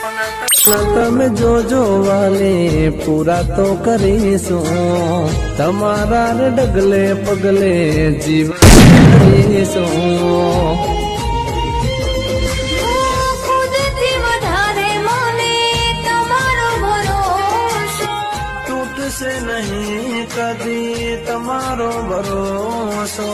તમે જોજો વાલે પૂરા તો કરીશું તમારા રે ડગલે પગલે જીવન કરીશું ખુદથી વધારે મને તમારો ભરોસો તૂટશે નહીં કદી તમારો ભરોસો